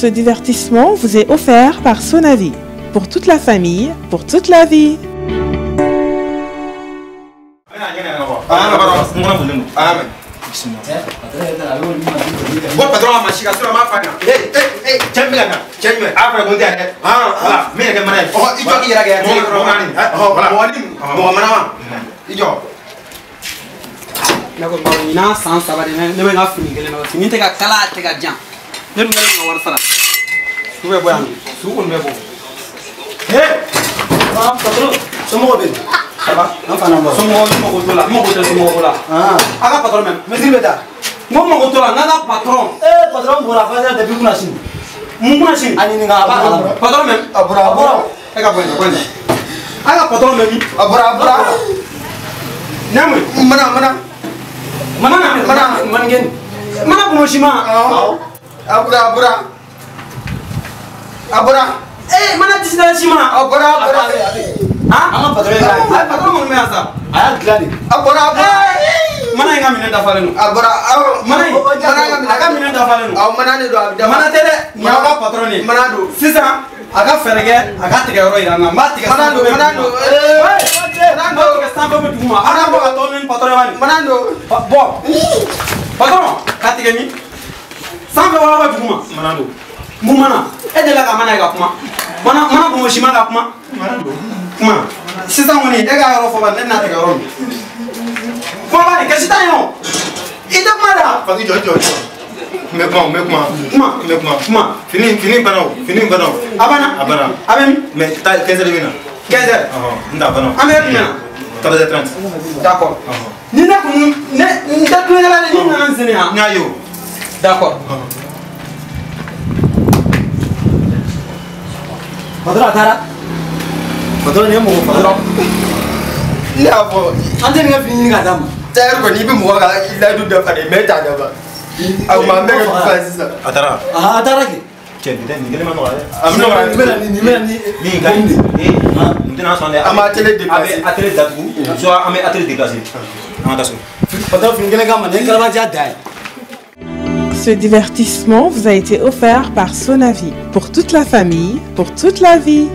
Ce divertissement vous est offert par Sonavi. Pour toute la famille, pour toute la vie. Ne dun kɛlen ka wari sara su bɛ bɔ yan su kɔni bɛ bɔ Ah patron. Somɔgɔw bɛ yen. saba An fana bɔ. somɔgɔw n mago t'o la n mago tɛ somɔgɔw ko la Ah. a ka patron mɛn Misiri bɛ taa. n ko n mago t'o la n ka patron Eh patron depuis kuna sini. mun kuna sini A ɲininka a b'a kalama. patron mɛn A bɔra a bɔra. e ka bɔ yen bɔ yen a ka patron mɛn min A bɔra a bɔra. ne mun Mana mana. mana na Mana manikɛni. mana kuma si ma Abura abura. A bɔra. A bɔra. ee mana tɛ na si ma abura abura ah An ka patron a ye patron mun bɛ yan sa A y'a dilan de. A bɔra mana in ka minɛn dafalen don A bɔra awɔ. mana in a ka minɛn dafalen don aw mana de don a bɛ dafa. mana tɛ dɛ nin ka patron de Mana don. sisan a ka fɛɛrɛ kɛ a ka tigɛ yɔrɔ yira n na n b'a tigɛ Mana sanfɛ don bɛ mana duguma. don. mana b'a tigɛ sanfɛ bɛ duguma a ka bɔ ka tɔ ni patron ye wa nin Mana don. Pa- patron ka tigɛ min sanfɛ wa bɛ duguma Mana don. mun mana e delila ka mana ye ka kuma mana mana kun si ma ka kuma kuma sisan kɔni e ka yɔrɔ fɔ ba ne bɛna tigɛ yɔrɔ min kuma ba nin kɛ sisan yen o i tɛ kuma da Faki jɔ jɔ jɔ. N bɛ kuma n bɛ kuma. kuma N bɛ kuma. kuma Fini fini bana o fini bana o. a banna A banna. a bɛ min Mais ta 15 heures bɛ na. 15 heures Ɔhɔn n t'a bana. an bɛ yɔrɔ jumɛn na 13h30. d'accord Ɔhɔn. ni ne kun ne n tɛ tulonkɛ la dɛ ni nana n sini yan N y'a ye o. d'accord patron a taara patron nin ye mɔgɔ faga Ne y'a fɔ. an tɛ nin ka fini ɲini k'a d'a ma Tailleur kɔni i bɛ mɔgɔ ka layidu dafa de mais e t'a dafa. A kuma an bɛɛ kɛ ye sisan. A taara. aa a taara kɛ Cɛ nin tɛ nin kelen ma nɔgɔ dɛ. A bɛ nin nɔgɔya. bɛna ni nin bɛna ni Min ka ɲi nin tɛna sɔn dɛ An b'a télé a bɛ déplacer. atelier datugu soit an bɛ atelier déplacer an ka taa so patron fini kelen k'a ma nin ye kalabanciya da ye Ce divertissement vous a été offert par Sonavi. Pour toute la famille, pour toute la vie.